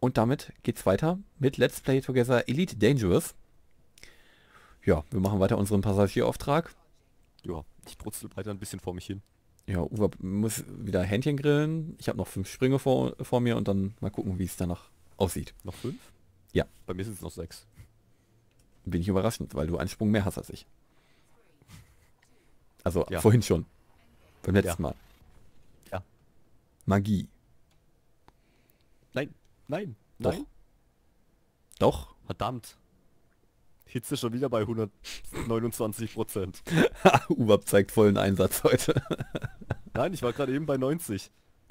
Und damit geht's weiter mit Let's Play Together Elite Dangerous. Ja, wir machen weiter unseren Passagierauftrag. Ja, ich brutzel weiter ein bisschen vor mich hin. Ja, Uwe muss wieder Händchen grillen. Ich habe noch fünf Sprünge vor, vor mir und dann mal gucken, wie es danach aussieht. Noch fünf? Ja. Bei mir sind es noch sechs. Bin ich überraschend, weil du einen Sprung mehr hast als ich. Also Ja. vorhin schon. Beim letzten Ja. Mal. Ja. Magie. Nein, Doch. nein. Doch. Verdammt. Hitze schon wieder bei 129 Prozent. Uwe zeigt vollen Einsatz heute. Nein, ich war gerade eben bei 90.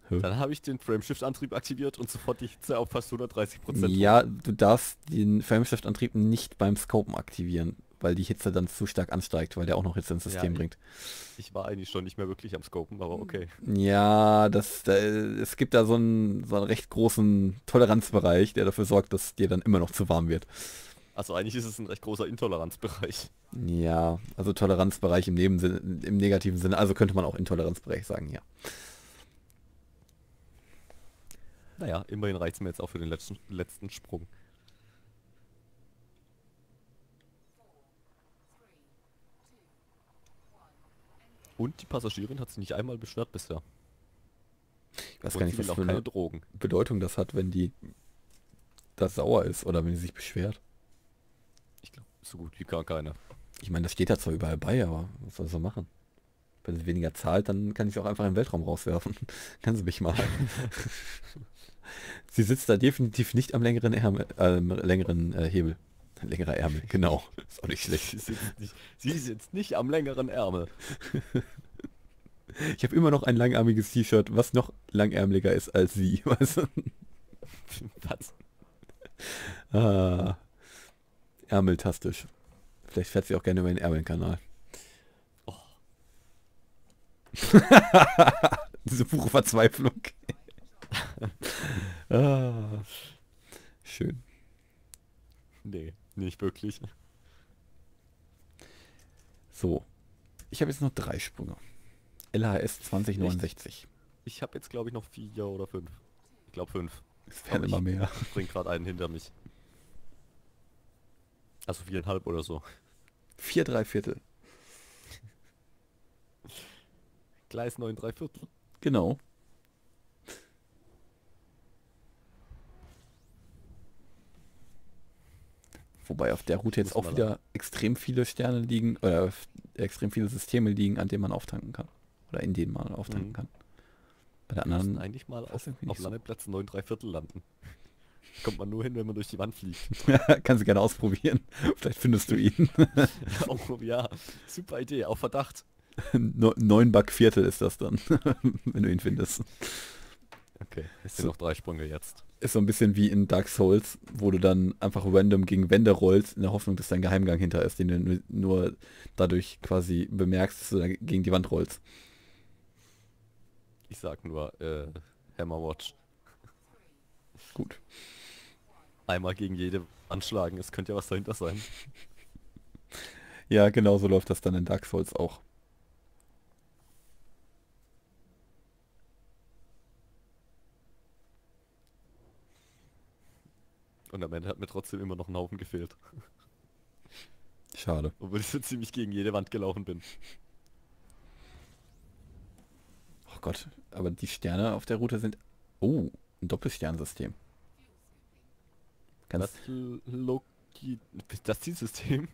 Hä? Dann habe ich den Frameshift-Antrieb aktiviert und sofort die Hitze auf fast 130 Prozent. Ja, du darfst den Frameshift-Antrieb nicht beim Scopen aktivieren, weil die Hitze dann zu stark ansteigt, weil der auch noch Hitze ins System ich- bringt. Ich war eigentlich schon nicht mehr wirklich am Scopen, aber okay. Ja, das, da, es gibt da so einen, so einen recht großen Toleranzbereich, der dafür sorgt, dass dir dann immer noch zu warm wird. Also eigentlich ist es ein recht großer Intoleranzbereich. Ja, also Toleranzbereich im, Nebensinn, im negativen Sinne, also könnte man auch Intoleranzbereich sagen, ja. Naja, immerhin reizt mir jetzt auch für den letzten, letzten Sprung. Und die Passagierin hat sich nicht einmal beschwert bisher. Ich weiß Und gar nicht, was für eine Drogen. Bedeutung das hat, wenn die das sauer ist oder wenn sie sich beschwert. Ich glaube, so gut wie gar keine. Ich meine, das steht da zwar überall bei, aber was soll sie machen? Wenn sie weniger zahlt, dann kann ich sie auch einfach in den Weltraum rauswerfen. kann sie mich mal. sie sitzt da definitiv nicht am längeren, Ärmel, äh, längeren äh, Hebel. Längerer Ärmel, genau. Ist auch nicht Sie schlecht. sitzt nicht, sie sitzt nicht am längeren Ärmel. Ich habe immer noch ein langarmiges T-Shirt, was noch langärmeliger ist als sie. Weißt du? Was? ah, ärmeltastisch. Vielleicht fährt sie auch gerne über den Ärmelkanal. Oh. Diese pure Verzweiflung. ah, schön. Nee, nicht wirklich. So. Ich habe jetzt noch drei Sprünge. LHS 2069. Ich habe jetzt glaube ich noch vier oder fünf. Ich glaube fünf. Es werden immer mehr. Ich bring gerade einen hinter mich. Also viereinhalb oder so. Vier, drei Viertel. Gleis 9, drei Viertel. Genau. Wobei auf der Route jetzt auch wieder extrem viele Sterne liegen, oder extrem viele Systeme liegen, an denen man auftanken kann. Oder in denen man auftanken Mhm. kann. Bei der Wir anderen eigentlich mal auf, auf so. Landeplatz 9, drei Viertel landen. Kommt man nur hin, wenn man durch die Wand fliegt. kannst du gerne ausprobieren. Vielleicht findest du ihn. oh ja, super Idee, auf Verdacht. Neun Back Viertel ist das dann, wenn du ihn findest. Okay, es So. sind noch drei Sprünge jetzt. Ist so ein bisschen wie in Dark Souls, wo du dann einfach random gegen Wände rollst, in der Hoffnung, dass dein Geheimgang hinter ist, den du nur, dadurch quasi bemerkst, dass du gegen die Wand rollst. Ich sag nur, äh, Hammerwatch. Gut. Einmal gegen jede anschlagen, es könnte ja was dahinter sein. Ja, genau so läuft das dann in Dark Souls auch. Und am Ende hat mir trotzdem immer noch ein Haufen gefehlt. Schade. Obwohl ich so ziemlich gegen jede Wand gelaufen bin. Oh Gott, aber die Sterne auf der Route sind... Oh, ein Doppelsternsystem. Kannst, Das Loki... Das Zielsystem?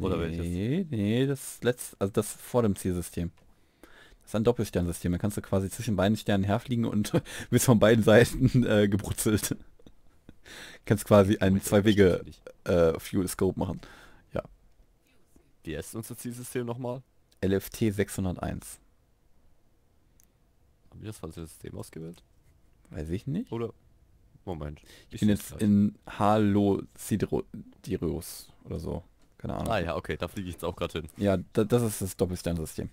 oder welches? Nee, nee, das letzte, also das vor dem Zielsystem. Das ist ein Doppelsternsystem. Da kannst du quasi zwischen beiden Sternen herfliegen und bist von beiden Seiten äh, gebrutzelt. kannst quasi einen Ich zwei verstehe Wege nicht. äh, Fuel Scope machen. Wie heißt unser Zielsystem nochmal? LFT 601. Haben wir das falsche System ausgewählt? Weiß ich nicht. Oder? Moment. Ich bin seh's jetzt gleich. in Halo Sidros oder so. Keine Ahnung. Ah ja, okay, da fliege ich jetzt auch gerade hin. Ja, da, das ist das Doppelsternsystem.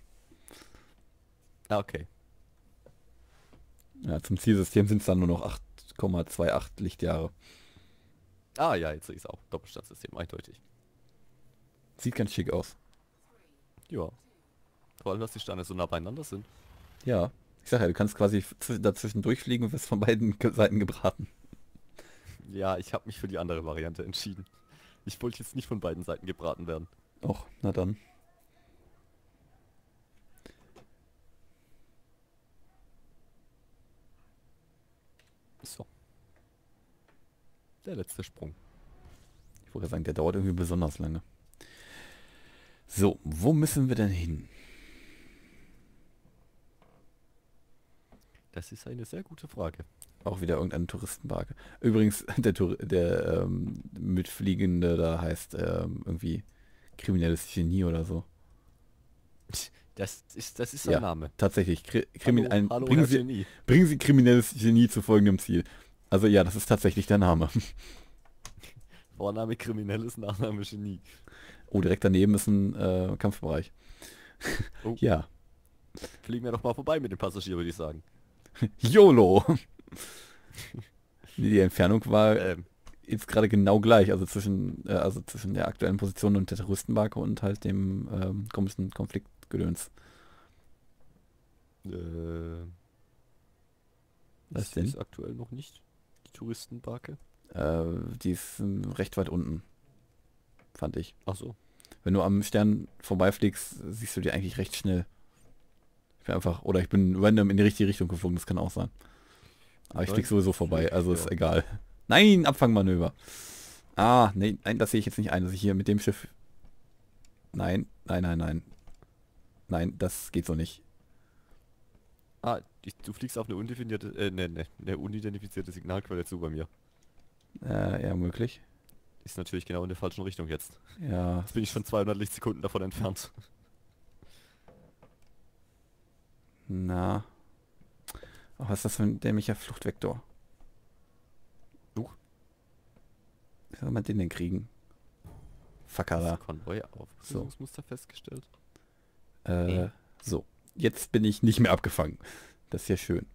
Ah, okay. Ja, zum Zielsystem sind es dann nur noch 8,28 Lichtjahre. Ah ja, jetzt sehe ich es auch. Doppelstandsystem, eindeutig. Sieht ganz schick aus. Ja. Vor allem, dass die Steine so nah beieinander sind. Ja, Ich sag ja, du kannst quasi zw- dazwischen durchfliegen und wirst von beiden Seiten gebraten. Ja, ich habe mich für die andere Variante entschieden. Ich wollte jetzt nicht von beiden Seiten gebraten werden. Och, na dann. So. Der letzte Sprung. Ich wollte sagen, der dauert irgendwie besonders lange. So, wo müssen wir denn hin? Das ist eine sehr gute Frage. Auch wieder irgendeine Touristenbarke. Übrigens, der, Tour der ähm, Mitfliegende da heißt ähm, irgendwie kriminelles Genie oder so. Das ist, das ist sein Ja. Name. Tatsächlich. Kri Krimin hallo, ein, hallo bringen, Sie, Genie. bringen Sie kriminelles Genie zu folgendem Ziel. Also ja, das ist tatsächlich der Name. Vorname Kriminelles, Nachname Genie. Oh, direkt daneben ist ein äh, Kampfbereich. Oh. Ja. Fliegen wir doch mal vorbei mit dem Passagier, würde ich sagen. YOLO! Die Entfernung war Ähm, jetzt gerade genau gleich, also zwischen, äh, also zwischen der aktuellen Position und der Terroristenbarke und halt dem ähm, komischen Konfliktgedöns. äh, Was ist denn? ist aktuell noch nicht die Touristenbarke. Äh, die ist recht weit unten, fand ich. Ach so. Wenn du am Stern vorbeifliegst, siehst du die eigentlich recht schnell. Ich bin einfach, oder ich bin random in die richtige Richtung geflogen, das kann auch sein. Aber ich flieg sowieso vorbei, also ist Ja. egal. Nein, Abfangmanöver. Ah, nee, nein, das sehe ich jetzt nicht ein, dass ich hier mit dem Schiff... Nein, nein, nein, nein. Nein, das geht so nicht. Ah, ich, du fliegst auf eine undefinierte, äh, ne, ne, eine unidentifizierte Signalquelle zu bei mir. Äh, ja, möglich. Ist natürlich genau in der falschen Richtung jetzt. Ja, Jetzt bin ich schon 200 Lichtsekunden davon entfernt. na. Oh, was ist das für ein dämlicher Fluchtvektor? Du? Wie soll man den denn kriegen? Fakala. Konvoi Aufrüstungsmuster festgestellt. Äh, so. Jetzt bin ich nicht mehr abgefangen. Das ist ja schön.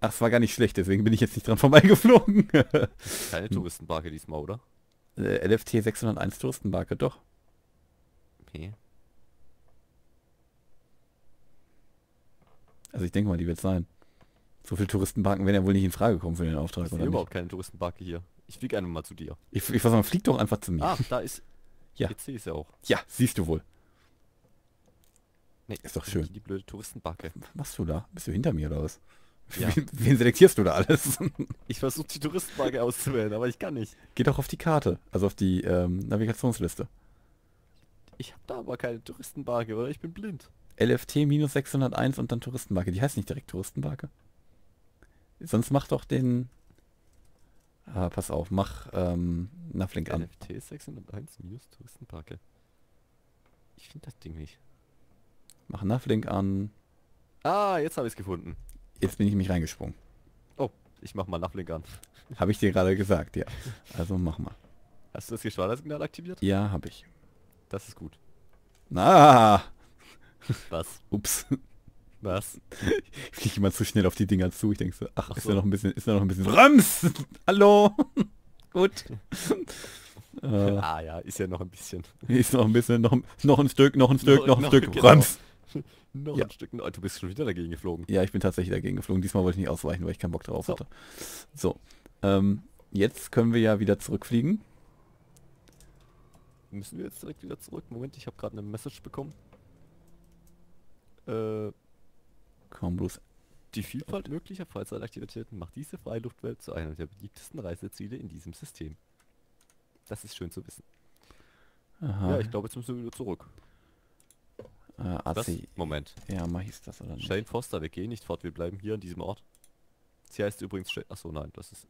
Ach, es war gar nicht schlecht, deswegen bin ich jetzt nicht dran vorbeigeflogen. Keine Touristenbarke diesmal, oder? äh, LFT 601 Touristenbarke, doch. Okay. Also ich denke mal, die wird sein. So viele Touristenbarken werden ja wohl nicht in Frage kommen für den Auftrag, Ich oder nicht? überhaupt keine Touristenbarke hier. Ich fliege einmal mal zu dir. Ich, ich weiß mal, flieg doch einfach zu mir. Ah, da ist... Ja. Jetzt sehe ich ja auch. Ja, siehst du wohl. Nee, Ist doch schön. Die blöde Touristenbarke. Was machst du da? Bist du hinter mir oder was? Ja. Wen, selektierst du da alles? Ich versuche die Touristenbarke auszuwählen, aber ich kann nicht. Geh doch auf die Karte, also auf die ähm, Navigationsliste. Ich habe da aber keine Touristenbarke, oder? Ich bin blind. LFT minus 601 und dann Touristenbarke. Die heißt nicht direkt Touristenbarke. Sonst mach doch den... Ah, pass auf, mach ähm, Navlink an. NFT 601 minus Touristenbarke. Ich finde das Ding nicht. Mach Navlink an. Ah, jetzt habe ich es gefunden. Jetzt bin ich mich reingesprungen. Oh, ich mach mal Nachlink an. Habe ich dir gerade gesagt, ja. Also mach mal. Hast du das Geschwadersignal aktiviert? Ja, habe ich. Das ist gut. Ah, Was? ups. Was? Ich fliege immer zu schnell auf die Dinger zu. Ich denke so, ach, Ach ist so. da noch ein bisschen, ist da noch ein bisschen Rams. Hallo. Gut. äh, Ah ja, ist ja noch ein bisschen. ist noch ein bisschen, noch, noch ein Stück, noch ein Stück, Noch- noch ein Stück. genau. Rams. Noch Ja. ein Stück. Oh, du bist schon wieder dagegen geflogen. Ja, ich bin tatsächlich dagegen geflogen. Diesmal wollte ich nicht ausweichen, weil ich keinen Bock drauf So. hatte. So. Ähm, jetzt können wir ja wieder zurückfliegen. Müssen wir jetzt direkt wieder zurück? Moment, ich habe gerade eine Message bekommen. Äh, Komm bloß. die Vielfalt möglicher Freizeitaktivitäten macht diese Freiluftwelt zu einer der beliebtesten Reiseziele in diesem System. Das ist schön zu wissen. Aha. Ja, ich glaube, jetzt müssen wir wieder zurück. Äh? AC. Moment. Ja, mal hieß das oder nicht? Shane Foster, wir gehen nicht fort, wir bleiben hier an diesem Ort. Sie heißt übrigens Shane. Achso, nein, das ist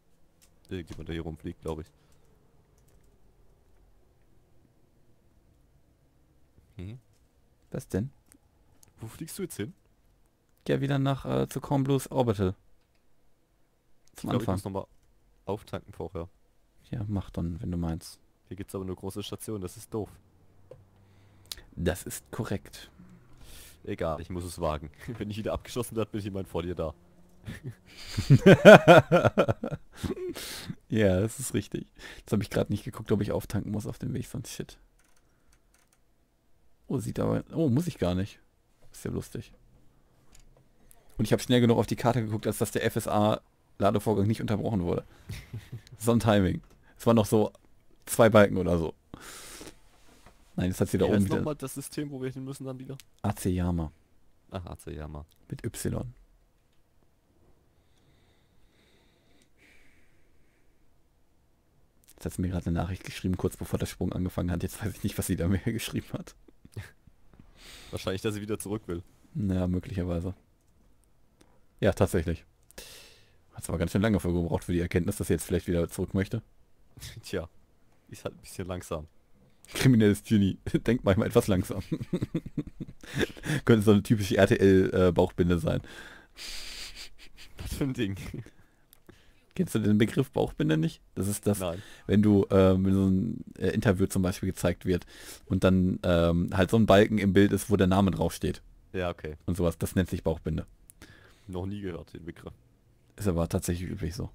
irgendjemand, der hier rumfliegt, glaube ich. Hm. Was denn? Wo fliegst du jetzt hin? Ja, wieder nach äh, zu Cornblues Orbital. Ich Zum ich Anfang. muss nochmal auftanken vorher. Ja, mach dann, wenn du meinst. Hier gibt es aber nur große Stationen, das ist doof. Das ist korrekt. Egal, ich muss es wagen. Wenn ich wieder abgeschossen werde, bin ich immerhin vor dir da. ja, das ist richtig. Jetzt habe ich gerade nicht geguckt, ob ich auftanken muss auf dem Weg, sonst shit. Oh, sieht aber... Oh, muss ich gar nicht. Ist ja lustig. Und ich habe schnell genug auf die Karte geguckt, als dass der FSA-Ladevorgang nicht unterbrochen wurde. so ein Timing. Es waren noch so zwei Balken oder so. Nein, jetzt hat sie da Wie oben wieder. nochmal das System, wo wir hin müssen dann wieder? AC Yama Ach, Atsuyama. mit Y. Jetzt hat sie mir gerade eine Nachricht geschrieben, kurz bevor der Sprung angefangen hat. Jetzt weiß ich nicht, was sie da mir geschrieben hat. Wahrscheinlich, dass sie wieder zurück will. Naja, möglicherweise. Ja, tatsächlich. Hat aber ganz schön lange für gebraucht für die Erkenntnis, dass sie jetzt vielleicht wieder zurück möchte. Tja, ist halt ein bisschen langsam. Kriminelles Genie. Denkt manchmal etwas langsam. Könnte so eine typische RTL-Bauchbinde sein. Was für ein Ding. Kennst du den Begriff Bauchbinde nicht? Das ist das, Nein. wenn du, ähm, wenn so ein äh, Interview zum Beispiel gezeigt wird und dann ähm, halt so ein Balken im Bild ist, wo der Name draufsteht Ja, okay. und sowas. Das nennt sich Bauchbinde. Noch nie gehört, den Begriff. Ist aber tatsächlich üblich so.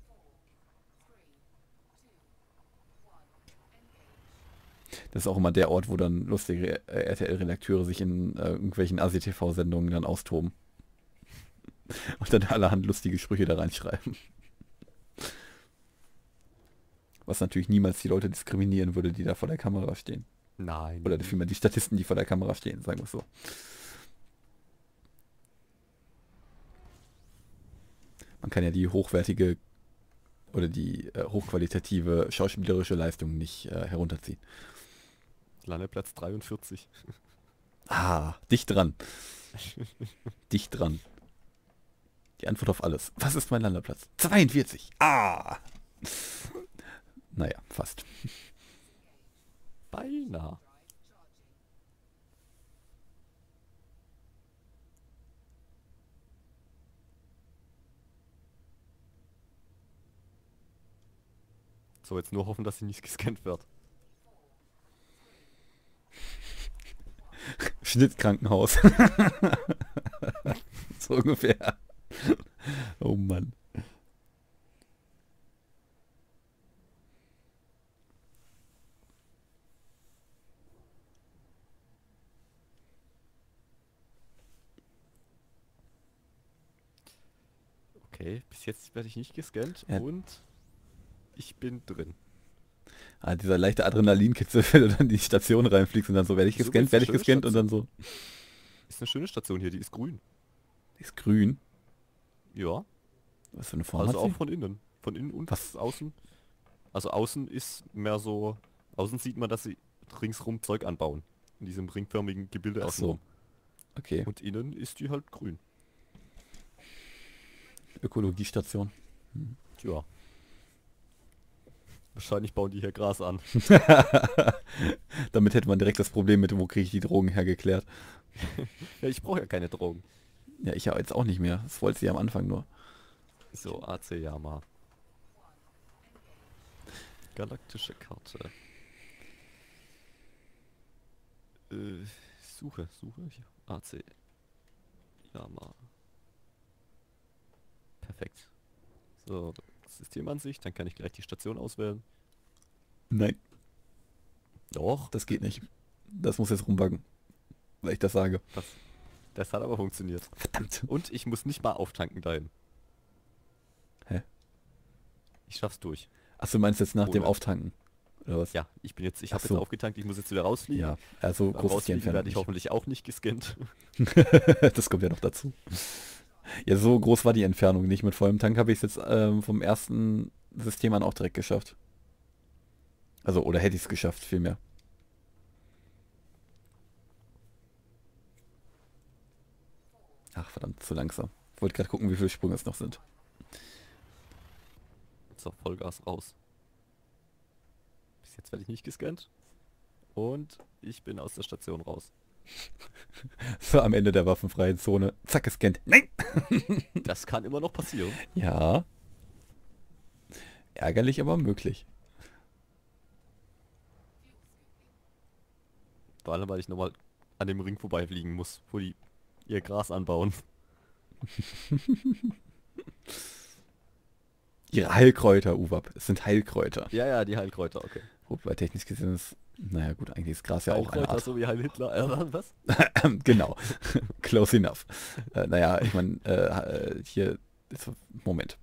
Das ist auch immer der Ort, wo dann lustige äh, RTL-Redakteure sich in äh, irgendwelchen ASI-TV-Sendungen dann austoben. Und dann allerhand lustige Sprüche da reinschreiben. Was natürlich niemals die Leute diskriminieren würde, die da vor der Kamera stehen. Nein. Oder vielmehr die Statisten, die vor der Kamera stehen, sagen wir es so. Man kann ja die hochwertige oder die äh, hochqualitative schauspielerische Leistung nicht äh, herunterziehen. Landeplatz 43. Ah, dicht dran. dicht dran. Die Antwort auf alles. Was ist mein Landeplatz? 42. Ah. Naja, fast. Beinahe. So, jetzt nur hoffen, dass sie nicht gescannt wird. Schnittkrankenhaus. so ungefähr. Oh Mann. Okay, bis jetzt werde ich nicht gescannt Ja. und ich bin drin. Ah, dieser leichte Adrenalinkitzel, wenn du dann in die Station reinfliegst und dann so, werde ich gescannt, werde ich gescannt und dann so, Ist eine schöne Station hier, die ist grün. die ist grün. Ja, Was für eine Form also auch sie? von innen. Von innen und Was? außen. Also außen ist mehr so, außen sieht man, dass sie ringsrum Zeug anbauen. In diesem ringförmigen Gebilde Ach so. Okay, Und innen ist die halt grün. Ökologiestation. Tja. Wahrscheinlich bauen die hier Gras an. Damit hätte man direkt das Problem mit, wo kriege ich die Drogen hergeklärt. Ja, ich brauche ja keine Drogen. Ja, ich ja jetzt auch nicht mehr. Das wollte sie am Anfang nur. So, AC Yama. Galaktische Karte. Äh, suche, suche. AC Yama. Perfekt. So, Systemansicht, dann kann ich gleich die Station auswählen. Nein, Doch, das geht nicht. Das muss jetzt rumbuggen. Weil ich das sage. das, das hat aber funktioniert. Verdammt. Und ich muss nicht mal auftanken dahin. Hä? Ich schaff's durch. Achso, du meinst jetzt nach dem Ohne. Auftanken? Oder was? Ja, ich bin jetzt, ich Ach habe so. jetzt aufgetankt, ich muss jetzt wieder rausfliegen. Ja, also groß Rausfliegen werde ich nicht. hoffentlich auch nicht gescannt. das kommt ja noch dazu. Ja, so groß war die Entfernung nicht. Mit vollem Tank habe ich es jetzt ähm, vom ersten System an auch direkt geschafft. Also, oder hätte ich es geschafft, vielmehr. Ach, verdammt, zu langsam. Ich wollte gerade gucken, wie viele Sprünge es noch sind. So, Vollgas raus. Bis jetzt werde ich nicht gescannt. Und ich bin aus der Station raus. So, am Ende der waffenfreien Zone. Zack, gescannt. Nein! Das kann immer noch passieren. Ja. Ärgerlich, aber möglich. Vor allem, weil ich nochmal an dem Ring vorbeifliegen muss, wo die ihr Gras anbauen. Ihre Heilkräuter, Uwab. Es sind Heilkräuter. Ja, ja, die Heilkräuter, okay. Wobei technisch gesehen ist Naja gut, eigentlich ist Gras ja auch Art. so wie Heil Hitler. Äh, was? genau. Close enough. Äh, naja, ich meine, äh, hier, ist, Moment.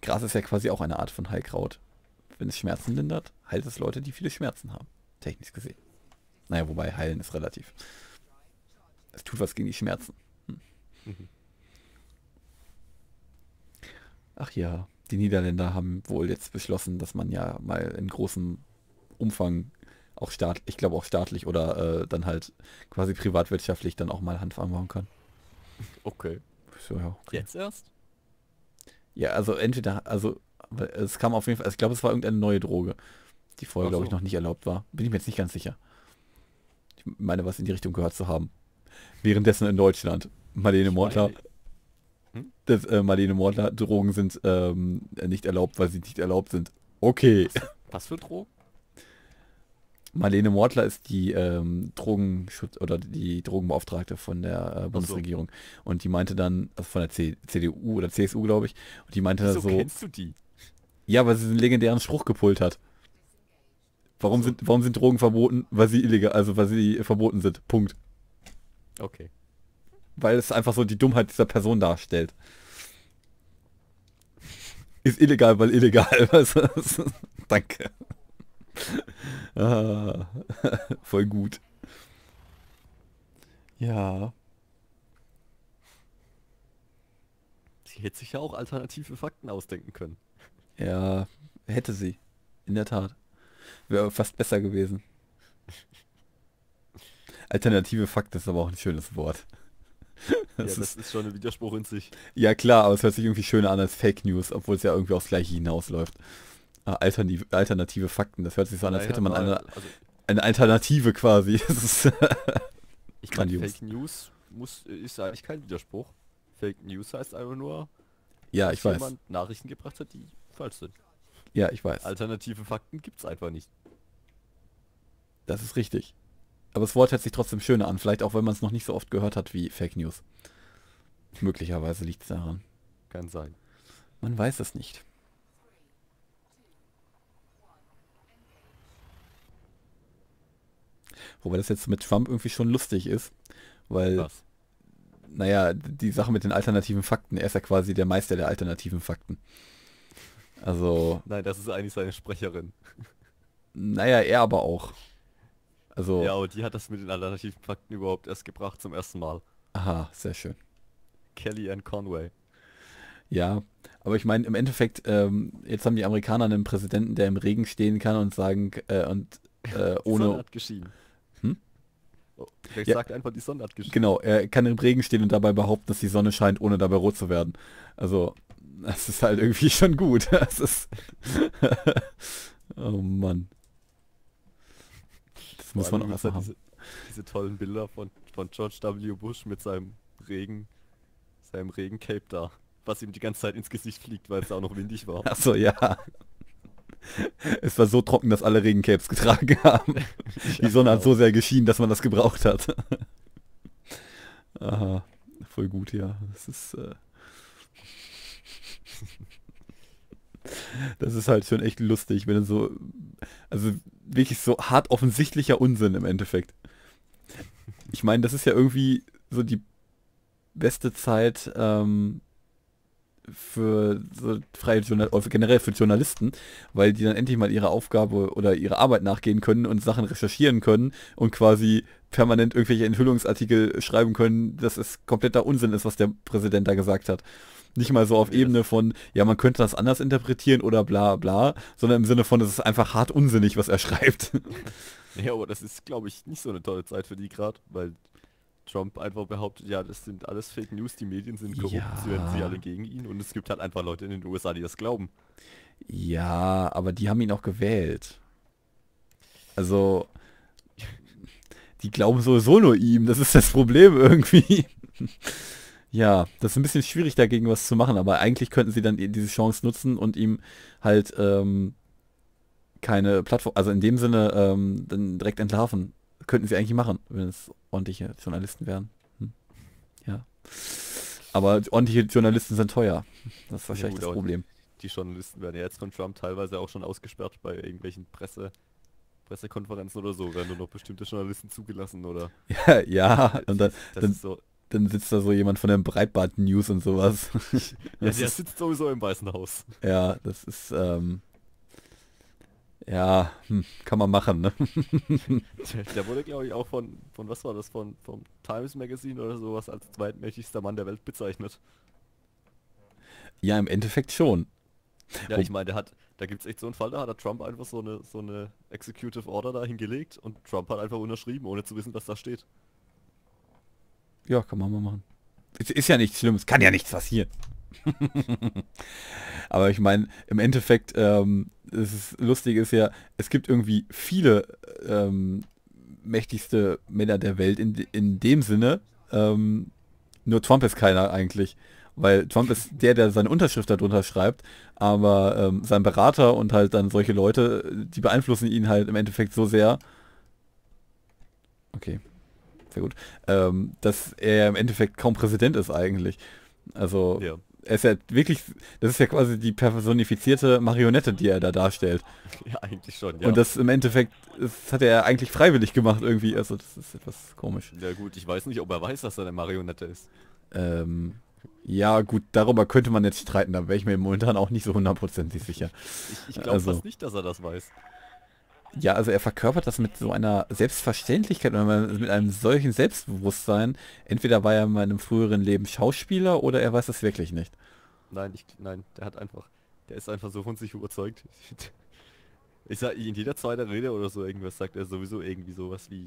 Gras ist ja quasi auch eine Art von Heilkraut. Wenn es Schmerzen lindert, heilt es Leute, die viele Schmerzen haben. Technisch gesehen. Naja, wobei heilen ist relativ. Es tut was gegen die Schmerzen. Hm. Mhm. Ach ja, die Niederländer haben wohl jetzt beschlossen, dass man ja mal in großem Umfang auch staat, ich glaube auch staatlich oder äh, dann halt quasi privatwirtschaftlich dann auch mal Hanf anbauen kann. Okay. So, ja, okay. Jetzt erst? ja, also entweder, also es kam auf jeden Fall, also ich glaube, es war irgendeine neue Droge, die vorher, Ach glaube ich, so. noch nicht erlaubt war. Bin ich mir jetzt nicht ganz sicher. Ich meine, was in die Richtung gehört zu haben. Währenddessen in Deutschland, Marlene Mortler, Hm? das, äh, Marlene Mortler, Drogen sind ähm, nicht erlaubt, weil sie nicht erlaubt sind. Okay. Was für Drogen? Marlene Mortler ist die ähm, Drogenschutz oder die Drogenbeauftragte von der äh, Bundesregierung. Und die meinte dann, also von der C CDU oder CSU, glaube ich, und die meinte Wieso so, kennst du die? ja, weil sie einen legendären Spruch gepult hat. Warum So. sind, warum sind Drogen verboten? Weil sie illegal, also weil sie verboten sind. Punkt. Okay. Weil es einfach so die Dummheit dieser Person darstellt. Ist illegal, weil illegal. Du? Danke. Ah, voll gut. Ja. Sie hätte sich ja auch alternative Fakten ausdenken können. Ja, hätte sie. In der Tat. Wäre fast besser gewesen. Alternative Fakt ist aber auch ein schönes Wort. Ja, Das das ist, ist schon ein Widerspruch in sich. ja klar, aber es hört sich irgendwie schöner an als Fake News, obwohl es ja irgendwie aufs gleiche hinausläuft. Ah, Alternative, alternative Fakten, das hört sich so an, als hätte man eine, Also, eine Alternative quasi. Ich Grandios. Fake News muss, ist eigentlich kein Widerspruch. Fake News heißt einfach nur, ja, dass ich weiß. jemand Nachrichten gebracht hat, die falsch sind. Ja, ich weiß. Alternative Fakten gibt's einfach nicht. Das ist richtig. Aber das Wort hört sich trotzdem schöner an, vielleicht auch, wenn man es noch nicht so oft gehört hat wie Fake News. Möglicherweise liegt es daran. Kann sein. Man weiß es nicht. Wobei das jetzt mit Trump irgendwie schon lustig ist, weil, Was? naja, die Sache mit den alternativen Fakten, er ist ja quasi der Meister der alternativen Fakten. Also, Nein, das ist eigentlich seine Sprecherin. naja, er aber auch. Also, Ja, aber die hat das mit den alternativen Fakten überhaupt erst gebracht zum ersten Mal. aha, sehr schön. Kelly and Conway. Ja, aber ich meine, im Endeffekt, ähm, jetzt haben die Amerikaner einen Präsidenten, der im Regen stehen kann und sagen, äh, und äh, Die Sonne ohne, hat geschienen. Oh, der Ja. sagt einfach, die Sonne hat geschienen. genau, er kann im Regen stehen und dabei behaupten, dass die Sonne scheint, ohne dabei rot zu werden. Also, das ist halt irgendwie schon gut. Das ist, oh Mann. Das muss man auch erstmal haben. diese, diese tollen Bilder von, von George W. Bush mit seinem Regen, seinem Regencape da, was ihm die ganze Zeit ins Gesicht fliegt, weil es auch noch windig war. Achso, ja. Es war so trocken, dass alle Regencapes getragen haben. Die Sonne hat so sehr geschienen, dass man das gebraucht hat. Aha, voll gut, ja. Das ist, äh das ist halt schon echt lustig, wenn so, also wirklich so hart offensichtlicher Unsinn im Endeffekt. Ich meine, das ist ja irgendwie so die beste Zeit ähm, für so freie Journal also generell für Journalisten, weil die dann endlich mal ihre Aufgabe oder ihre Arbeit nachgehen können und Sachen recherchieren können und quasi permanent irgendwelche Enthüllungsartikel schreiben können, dass es kompletter Unsinn ist, was der Präsident da gesagt hat. Nicht mal so auf Ebene von, ja, man könnte das anders interpretieren oder bla bla, sondern im Sinne von, es ist einfach hart unsinnig, was er schreibt. Ja, aber das ist, glaube ich, nicht so eine tolle Zeit für die gerade, weil Trump einfach behauptet, ja, das sind alles Fake News, die Medien sind korrupt, Ja. sie werden sie alle gegen ihn und es gibt halt einfach Leute in den USA, die das glauben. Ja, aber die haben ihn auch gewählt. Also, die glauben sowieso nur ihm. Das ist das Problem irgendwie. Ja, das ist ein bisschen schwierig dagegen was zu machen, aber eigentlich könnten sie dann diese Chance nutzen und ihm halt ähm, keine Plattform, also in dem Sinne ähm, dann direkt entlarven. Könnten sie eigentlich machen, wenn es ordentliche Journalisten wären. Hm. Ja. Aber ordentliche Journalisten sind teuer. Das ist wahrscheinlich gut, das Problem. Die Journalisten werden ja jetzt von Trump teilweise auch schon ausgesperrt bei irgendwelchen Pressekonferenzen oder so, werden nur noch bestimmte Journalisten zugelassen oder. Ja, ja und dann, dann, so. dann sitzt da so jemand von dem Breitbart News und sowas. Ja, Das der sitzt sowieso im Weißen Haus. ja, das ist, ähm, ja, hm, kann man machen, ne? Der, der wurde, glaube ich, auch von, von was war das, von vom Times Magazine oder sowas als zweitmächtigster Mann der Welt bezeichnet. Ja, im Endeffekt schon. Ja, ich meine, der hat, da gibt es echt so einen Fall, da hat der Trump einfach so eine, so eine Executive Order da hingelegt und Trump hat einfach unterschrieben, ohne zu wissen, was da steht. Ja, kann man mal machen. Es ist ja nichts Schlimmes, kann ja nichts passieren. Aber ich meine, im Endeffekt, ähm, es ist, lustig ist ja, es gibt irgendwie viele ähm, mächtigste Männer der Welt in, in dem Sinne, ähm, nur Trump ist keiner eigentlich. Weil Trump ist der, der seine Unterschrift darunter schreibt, aber ähm, sein Berater und halt dann solche Leute, die beeinflussen ihn halt im Endeffekt so sehr. Okay, sehr gut. Ähm, dass er im Endeffekt kaum Präsident ist eigentlich. Also Ja. Er ist ja wirklich, das ist ja quasi die personifizierte Marionette, die er da darstellt. Ja, eigentlich schon, ja. Und das im Endeffekt, das hat er eigentlich freiwillig gemacht irgendwie. Also das ist etwas komisch. ja gut, ich weiß nicht, ob er weiß, dass er eine Marionette ist. Ähm, ja gut, darüber könnte man jetzt streiten, da wäre ich mir momentan auch nicht so hundertprozentig sicher. Ich, ich glaube Also- fast nicht, dass er das weiß. Ja, also er verkörpert das mit so einer Selbstverständlichkeit oder mit einem solchen Selbstbewusstsein. Entweder war er in meinem früheren Leben Schauspieler oder er weiß das wirklich nicht. Nein, ich, nein, der hat einfach, der ist einfach so von sich überzeugt. Ich sag, in jeder zweiten Rede oder so irgendwas sagt er sowieso irgendwie sowas wie,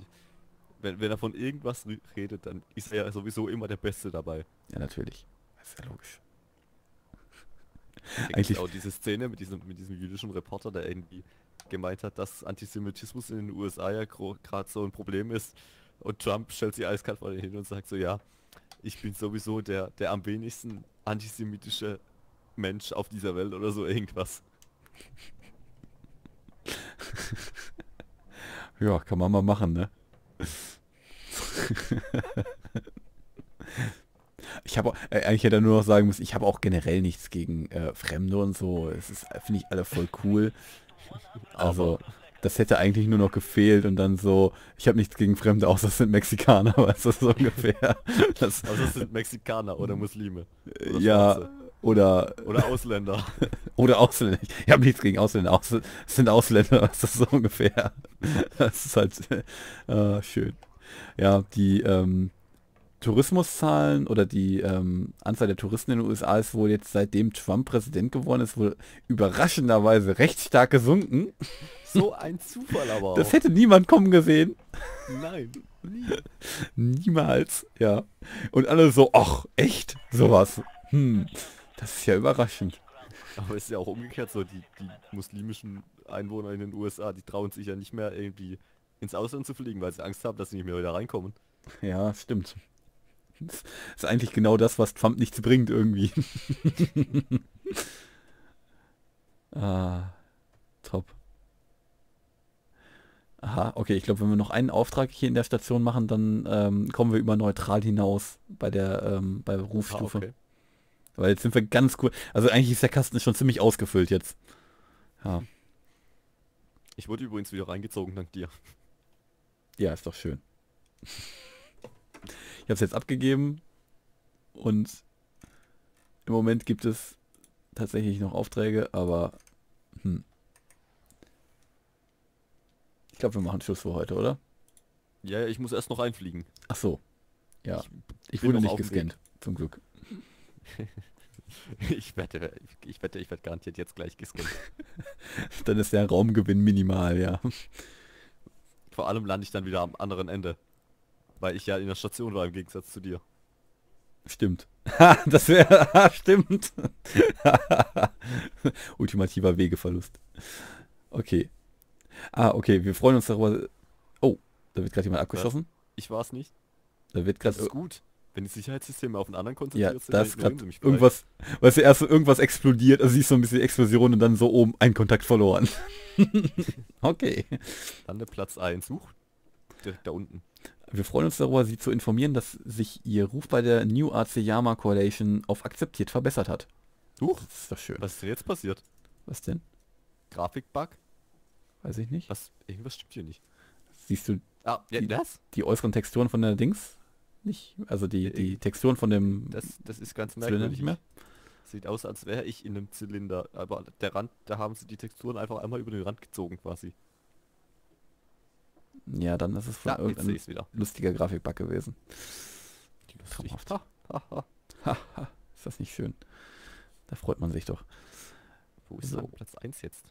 wenn, wenn er von irgendwas re- redet, dann ist er sowieso immer der Beste dabei. Ja, natürlich. Das ist ja logisch. Eigentlich- auch diese Szene mit diesem, mit diesem jüdischen Reporter, der irgendwie gemeint hat, dass Antisemitismus in den USA ja gerade so ein Problem ist. Und Trump stellt sich eiskalt vor den hin und sagt so, ja, ich bin sowieso der, der am wenigsten antisemitische Mensch auf dieser Welt oder so irgendwas. Ja, kann man mal machen, ne? Ich habe äh, eigentlich hätte er nur noch sagen müssen, ich habe auch generell nichts gegen äh, Fremde und so. Es ist finde ich alle voll cool. Also das hätte eigentlich nur noch gefehlt und dann so, ich habe nichts gegen Fremde, außer es sind Mexikaner, weißt du, so ungefähr. Das, Also es sind Mexikaner oder Muslime. Oder ja, Schwarze. oder Oder Ausländer. oder Ausländer. Ich habe nichts gegen Ausländer. Aus, es sind Ausländer, das ist so ungefähr. Das ist halt äh, schön. Ja, die ähm, Tourismuszahlen oder die ähm, Anzahl der Touristen in den USA ist wohl jetzt seitdem Trump Präsident geworden ist, wohl überraschenderweise recht stark gesunken. So ein Zufall aber auch. Das hätte niemand kommen gesehen. Nein, nie. Niemals. Ja. Und alle so, ach, echt? Sowas. Hm. Das ist ja überraschend. Aber es ist ja auch umgekehrt so, die, die muslimischen Einwohner in den USA, die trauen sich ja nicht mehr irgendwie ins Ausland zu fliegen, weil sie Angst haben, dass sie nicht mehr wieder reinkommen. Ja, stimmt. Das ist eigentlich genau das, was Trump nichts bringt irgendwie. ah, top. Aha, okay, ich glaube, wenn wir noch einen Auftrag hier in der Station machen, dann ähm, kommen wir über neutral hinaus bei der ähm, bei Ah, Rufstufe. okay. Weil jetzt sind wir ganz cool. Also eigentlich ist der Kasten schon ziemlich ausgefüllt jetzt. Ja, Ich wurde übrigens wieder reingezogen dank dir. ja, ist doch schön. Ich habe es jetzt abgegeben und im Moment gibt es tatsächlich noch Aufträge, aber hm. ich glaube, wir machen Schluss für heute, oder? Ja, ich muss erst noch einfliegen. Ach so, ja. Ich bin wurde nicht gescannt, zum Glück. Ich wette, ich, ich wette, ich werde garantiert jetzt gleich gescannt. Dann ist der Raumgewinn minimal, ja. Vor allem lande ich dann wieder am anderen Ende. Weil ich ja in der Station war im Gegensatz zu dir. Stimmt. Das wäre, stimmt. Ultimativer Wegeverlust. Okay. Ah, okay, wir freuen uns darüber. Oh, da wird gerade jemand abgeschossen. Ich war es nicht. Da wird gerade ist gut. Wenn die Sicherheitssysteme auf den anderen ja, konzentriert sind, da dann ist gerade irgendwas, weißt du, erst so irgendwas explodiert, also siehst so ein bisschen Explosion und dann so oben ein Kontakt verloren. okay. Dann der Platz 1. Huch. Direkt da unten. Wir freuen uns darüber, Sie zu informieren, dass sich Ihr Ruf bei der New Atsuyama Coalition auf akzeptiert verbessert hat. Huch. Das ist doch schön. Was ist denn jetzt passiert? Was denn? Grafikbug? Weiß ich nicht. Was? Irgendwas stimmt hier nicht. Siehst du Ah, ja, Die- das? die äußeren Texturen von der Dings? Nicht? Also die, die Texturen von dem Das, das ist ganz Zylinder merkwürdig. nicht mehr? Sieht aus, als wäre ich in einem Zylinder. Aber der Rand, da haben sie die Texturen einfach einmal über den Rand gezogen quasi. Ja, dann ist es von Ja, wieder. lustiger Grafikbug gewesen. Lustig. Ha, ha, ha. Ist das nicht schön? Da freut man sich doch. Wo ist So. Platz 1 jetzt?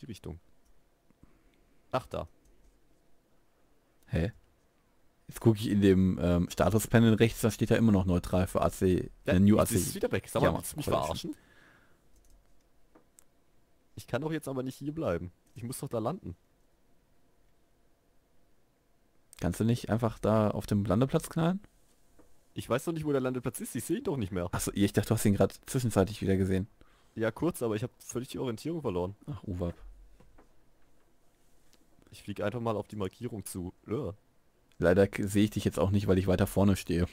Die Richtung. Ach da. Hä? Jetzt gucke ich in dem ähm, Statuspanel rechts, da steht ja immer noch neutral für AC, äh, New AC. ist wieder weg. Sag Ja, mal, willst du mich verarschen? Ich kann doch jetzt aber nicht hier bleiben. Ich muss doch da landen. Kannst du nicht einfach da auf dem Landeplatz knallen? Ich weiß doch nicht, wo der Landeplatz ist. Ich sehe ihn doch nicht mehr. Achso, ich dachte, du hast ihn gerade zwischenzeitlich wieder gesehen. Ja, kurz, aber ich habe völlig die Orientierung verloren. Ach, Uwab. Ich fliege einfach mal auf die Markierung zu. Ugh. Leider sehe ich dich jetzt auch nicht, weil ich weiter vorne stehe.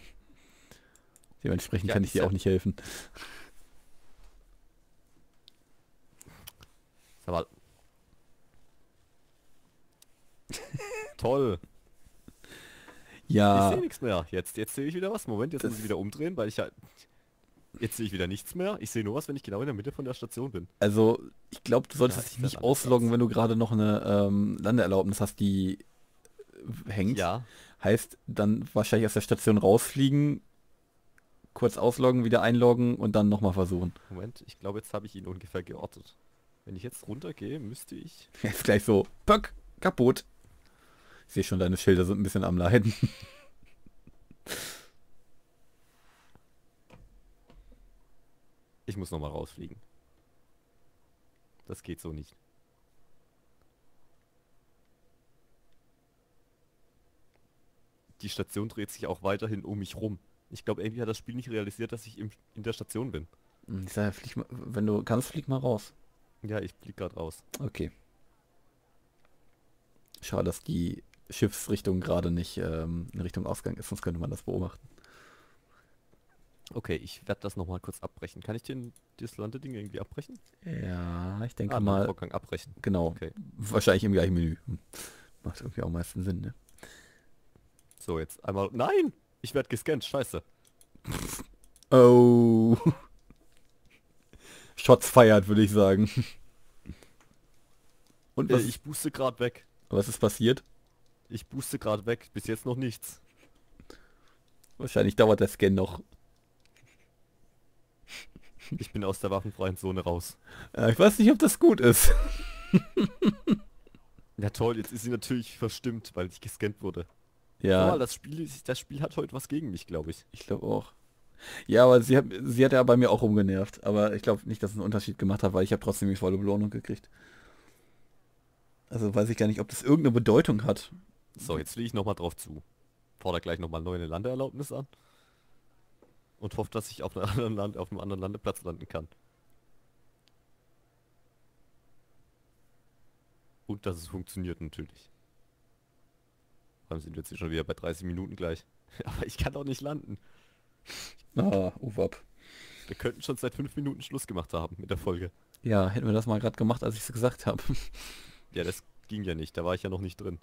Dementsprechend Ja, kann ich dir auch nicht helfen. Sag mal. Toll. Ich Ja, sehe nichts mehr. Jetzt, jetzt sehe ich wieder was. Moment, jetzt muss Das- ich wieder umdrehen, weil ich ja... Jetzt sehe ich wieder nichts mehr. Ich sehe nur was, wenn ich genau in der Mitte von der Station bin. also ich glaube, du solltest ist dich nicht ausloggen, wenn du gerade noch eine ähm, Landeerlaubnis hast, die äh, hängt. Ja. Heißt, dann wahrscheinlich aus der Station rausfliegen, kurz ausloggen, wieder einloggen und dann nochmal versuchen. Moment, ich glaube, jetzt habe ich ihn ungefähr geortet. Wenn ich jetzt runtergehe, müsste ich... Jetzt gleich so, pöck, kaputt. Ich sehe schon, deine Schilder sind ein bisschen am Leiden. Ich muss nochmal rausfliegen. Das geht so nicht. Die Station dreht sich auch weiterhin um mich rum. Ich glaube, irgendwie hat das Spiel nicht realisiert, dass ich im, in der Station bin. Ich sage, flieg mal, wenn du kannst, flieg mal raus. Ja, ich fliege gerade raus. Okay. Schade, dass die Schiffsrichtung gerade nicht ähm, in Richtung Ausgang ist, sonst könnte man das beobachten. Okay, ich werde das nochmal kurz abbrechen. Kann ich den, das Landeding irgendwie abbrechen? Ja, ich denke Ah, mal, Vorgang abbrechen. genau. Okay. Wahrscheinlich im gleichen Menü. Hm. Macht irgendwie auch meisten Sinn, ne? So, jetzt einmal... Nein! Ich werde gescannt, scheiße. Oh. Shots feiert, würde ich sagen. Und Äh, was, ich booste gerade weg. was ist passiert? Ich booste gerade weg. Bis jetzt noch nichts. Wahrscheinlich dauert der Scan noch. Ich bin aus der waffenfreien Zone raus. Äh, ich weiß nicht, ob das gut ist. Ja toll, jetzt ist sie natürlich verstimmt, weil ich gescannt wurde. Ja, mal, das Spiel, das Spiel hat heute was gegen mich, glaube ich. ich glaube auch. Ja, aber sie hat, sie hat ja bei mir auch rumgenervt. Aber ich glaube nicht, dass es einen Unterschied gemacht hat, weil ich habe trotzdem die volle Belohnung gekriegt. Also weiß ich gar nicht, ob das irgendeine Bedeutung hat. So, jetzt fliege ich nochmal drauf zu. Fordere gleich nochmal neu eine Landeerlaubnis an. Und hoffe, dass ich auf, anderen Land auf einem anderen Landeplatz landen kann. Und dass es funktioniert natürlich. Vor allem sind wir jetzt hier schon wieder bei 30 Minuten gleich. Aber ich kann doch nicht landen. Ah, Uwab. Wir könnten schon seit 5 Minuten Schluss gemacht haben mit der Folge. Ja, hätten wir das mal gerade gemacht, als ich es gesagt habe. Ja, das ging ja nicht. Da war ich ja noch nicht drin.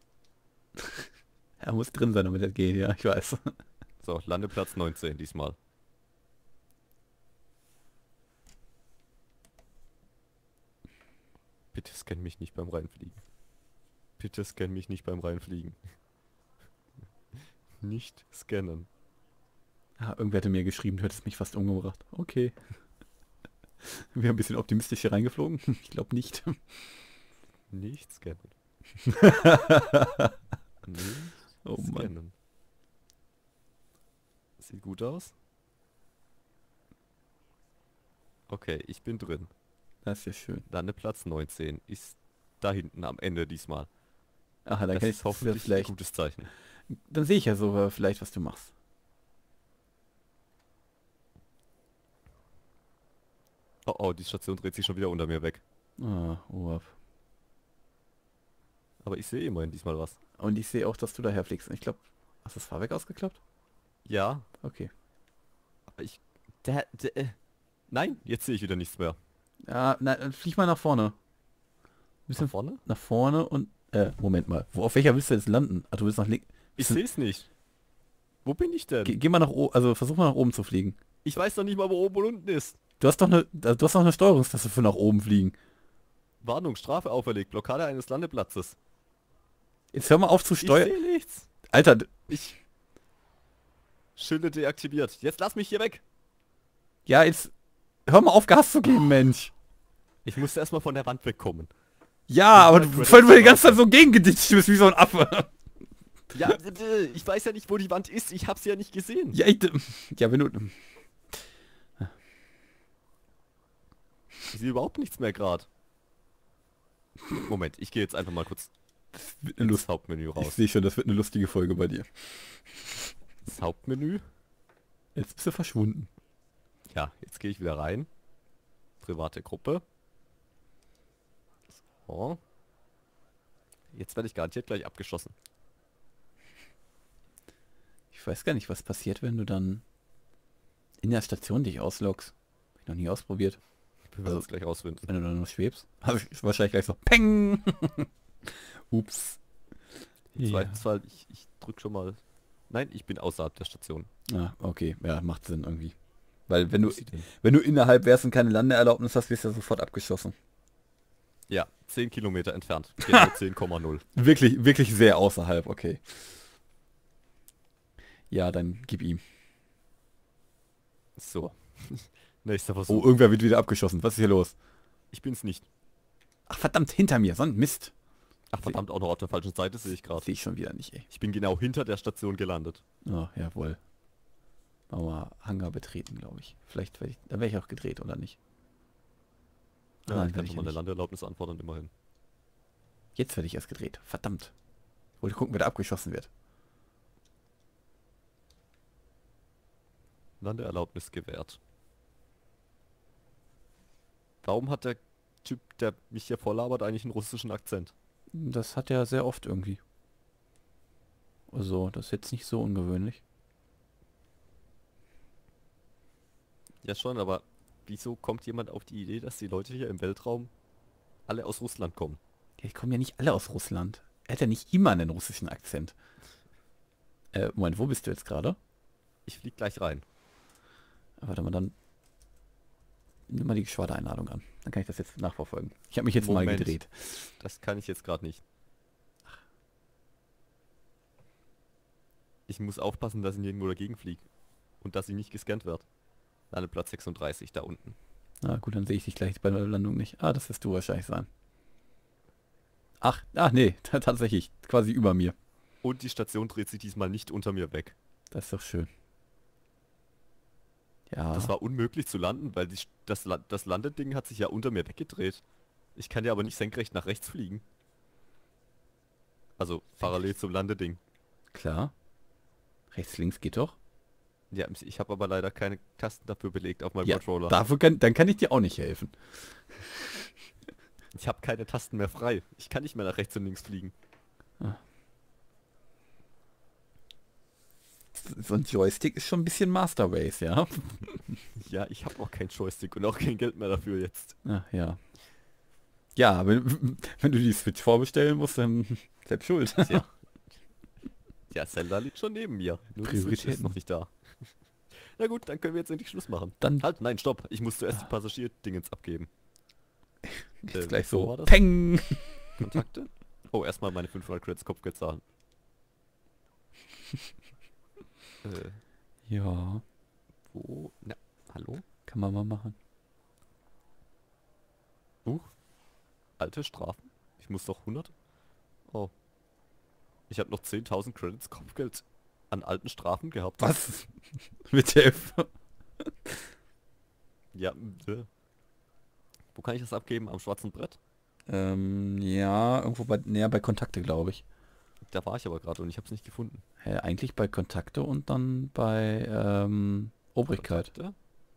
er muss drin sein, damit er geht, ja, ich weiß. So, Landeplatz 19 diesmal. Bitte scan mich nicht beim Reinfliegen. Bitte scan mich nicht beim Reinfliegen. nicht scannen. Ja, irgendwer hatte mir geschrieben, du hättest mich fast umgebracht. Okay. Wir haben ein bisschen optimistisch hier reingeflogen. Ich glaube nicht. Nicht scannen. Nicht Oh Mann. Sieht gut aus. Okay, ich bin drin. Das ist ja schön. Landeplatz 19 ist da hinten am Ende diesmal. Aha, dann Das kann ich ist hoffentlich ein vielleicht. gutes Zeichen. Dann sehe ich ja so äh, vielleicht, was du machst. Oh oh, die Station dreht sich schon wieder unter mir weg. Ah, Uwab. Aber ich sehe immerhin diesmal was. Und ich sehe auch, dass du daher fliegst. Ich glaube, hast du das Fahrwerk ausgeklappt? Ja, Okay. aber ich... Der, der, äh, nein, jetzt sehe ich wieder nichts mehr. Ja, na, dann flieg mal nach vorne. bisschen Nach vorne? nach vorne und... Äh, Moment mal. Wo, auf welcher willst du jetzt landen? Ah, du willst nach links... Ich sehe es nicht. Wo bin ich denn? Geh, geh mal nach oben, also versuch mal nach oben zu fliegen. Ich weiß doch nicht mal, wo oben und unten ist. Du hast doch eine, also du hast doch eine Steuerungstaste für nach oben fliegen. Warnung, Strafe auferlegt, Blockade eines Landeplatzes. Jetzt hör mal auf zu Ich steuern. sehe nichts. Alter, Ich... Schilde deaktiviert. Jetzt lass mich hier weg. ja, jetzt hör mal auf Gas zu geben, Mensch. Ich musste erstmal von der Wand wegkommen. Ja, aber du, du die ganze. Zeit so gegengeditscht bist wie so ein Affe. Ja, ich weiß ja nicht, wo die Wand ist. Ich hab's ja nicht gesehen. Ja, ich, ja, wenn du, Ich sehe überhaupt nichts mehr gerade. Moment, ich gehe jetzt einfach mal kurz wird eine Lust, Hauptmenü ich raus. sehe schon, das wird eine lustige Folge bei dir. Das Hauptmenü? Jetzt bist du verschwunden. Ja, jetzt gehe ich wieder rein. Private Gruppe. So. Jetzt werde ich garantiert gleich abgeschossen. Ich weiß gar nicht, was passiert, wenn du dann in der Station dich ausloggst. Hab ich noch nie ausprobiert. Wir werden Also- es gleich rausfinden. Wenn du dann nur schwebst. Also ist wahrscheinlich gleich so Peng. Ups. Ja. zwei, ich, ich drück schon mal. Nein, ich bin außerhalb der Station. Ah, okay. Ja, macht Sinn irgendwie. Weil wenn du, wenn du innerhalb wärst und keine Landeerlaubnis hast, wirst du ja sofort abgeschossen. Ja, 10 Kilometer entfernt. Genau 10,0. Wirklich, wirklich sehr außerhalb, okay. Ja, dann gib ihm. So. Nächster Oh, Versuch. irgendwer wird wieder abgeschossen. Was ist hier los? Ich bin's nicht. Ach, verdammt, hinter mir. So ein Mist. Ach verdammt, auch noch auf der falschen Seite sehe ich gerade. Sehe ich schon wieder nicht, ey. Ich bin genau hinter der Station gelandet. Oh, jawohl. Machen wir mal Hangar betreten, glaube ich. Vielleicht werde ich, da wäre ich auch gedreht, oder nicht? Ja, Nein, ich kann schon mal eine. Landeerlaubnis anfordern, immerhin. Jetzt werde ich erst gedreht. Verdammt. Wollte gucken, wer da abgeschossen wird. Landeerlaubnis gewährt. Warum hat der Typ, der mich hier vorlabert, eigentlich einen russischen Akzent? Das hat er sehr oft irgendwie. Also, das ist jetzt nicht so ungewöhnlich. Ja schon, aber wieso kommt jemand auf die Idee, dass die Leute hier im Weltraum alle aus Russland kommen? Ja, die kommen ja nicht alle aus Russland. Er hat ja nicht immer einen russischen Akzent. Äh, Moment, wo bist du jetzt gerade? Ich flieg gleich rein. Warte mal, dann nimm mal die Geschwadereinladung an. Dann kann ich das jetzt nachverfolgen. Ich habe mich jetzt mal Moment. gedreht. Das kann ich jetzt gerade nicht. Ich muss aufpassen, dass ich nirgendwo dagegen fliege. Und dass ich nicht gescannt wird. Landeplatz 36, da unten. Na gut, dann sehe ich dich gleich bei der Landung nicht. Ah, das wirst du wahrscheinlich sein. Ach, ach nee, tatsächlich. Quasi über mir. Und die Station dreht sich diesmal nicht unter mir weg. Das ist doch schön. Ja, Das war unmöglich zu landen, weil die, das, das Landeding hat sich ja unter mir weggedreht. Ich kann ja aber nicht senkrecht nach rechts fliegen. Also parallel zum Landeding. klar. Rechts, links geht doch. Ja, ich habe aber leider keine Tasten dafür belegt auf meinem Ja, Controller. dafür kann, dann kann ich dir auch nicht helfen. Ich habe keine Tasten mehr frei. Ich kann nicht mehr nach rechts und links fliegen. So ein Joystick ist schon ein bisschen Master Race, ja? Ja, ich habe auch kein Joystick und auch kein Geld mehr dafür jetzt. Ach, ja. Ja, wenn, wenn du die Switch vorbestellen musst, dann selbst schuld. Ja. Ja, Zelda liegt schon neben mir. Nur die Switch ist Prioritäten. noch nicht da. Na gut, dann können wir jetzt endlich Schluss machen. Dann Halt, nein, stopp. Ich muss zuerst die Passagierdingens abgeben. geht's äh, gleich so. Peng! Kontakte? Oh, erstmal meine 500 Credits Kopfgeld zahlen. Äh, Ja, wo? Na, hallo? kann man mal machen. Uh, alte Strafen? Ich muss doch 100? Oh. Ich habe noch 10.000 Credits Kopfgeld an alten Strafen gehabt. Was? Mit der F Ja, äh. Wo kann ich das abgeben? Am schwarzen Brett? ähm, ja, irgendwo bei, näher bei Kontakte, glaube ich. Da war ich aber gerade und ich habe es nicht gefunden. Hä, eigentlich bei Kontakte und dann bei ähm, Obrigkeit, Kontakte?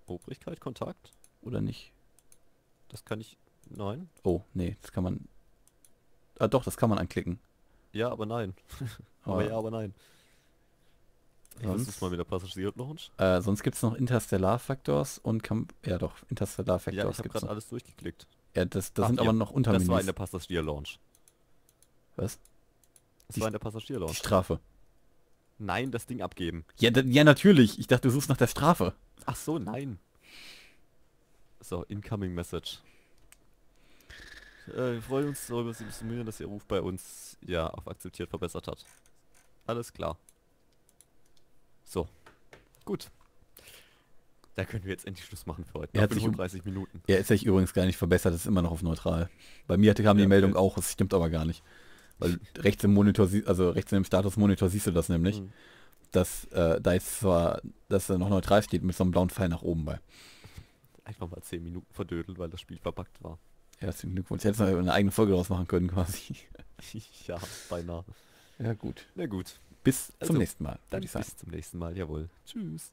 Obrigkeit, Kontakt? oder nicht? Das kann ich... Nein? Oh, nee, das kann man... Ah doch, das kann man anklicken. Ja, aber nein. aber Aber ja, aber nein. Ich sonst- mal mit der Passagier-Launch. Äh, sonst gibt es noch Interstellar Factors und kann... Ja doch, Interstellar Ja, Factors ich habe gerade alles durchgeklickt. Ja, das, das Ach, sind ja, aber noch Das war in Untermenüs. der Passagier-Launch. Was? Das Die- war in der Die Passagier-Launch. Strafe. Nein, das Ding abgeben. Ja, ja, natürlich. Ich dachte, du suchst nach der Strafe. Ach so, nein. So, Incoming Message. Äh, wir freuen uns darüber, Sie zu mühen, dass Ihr Ruf bei uns ja auf akzeptiert verbessert hat. Alles klar. So. Gut. Da können wir jetzt endlich Schluss machen für heute. Er hat sich um- 35 Minuten. Er ist sich übrigens gar nicht verbessert, ist immer noch auf neutral. Bei mir hatte, kam die Ja, Meldung okay. auch, es stimmt aber gar nicht. Weil rechts im Monitor, also rechts im Statusmonitor siehst du das nämlich, Hm. dass äh, da ist zwar, dass er noch neutral steht mit so einem blauen Pfeil nach oben bei. Einfach mal 10 Minuten verdödelt, weil das Spiel verpackt war. Herzlichen Glückwunsch. Jetzt noch eine eigene Folge draus machen können quasi. ja, beinahe. Ja gut. Na gut. Bis Also, zum nächsten Mal, würde ich sagen. bis zum nächsten Mal. Jawohl. Tschüss.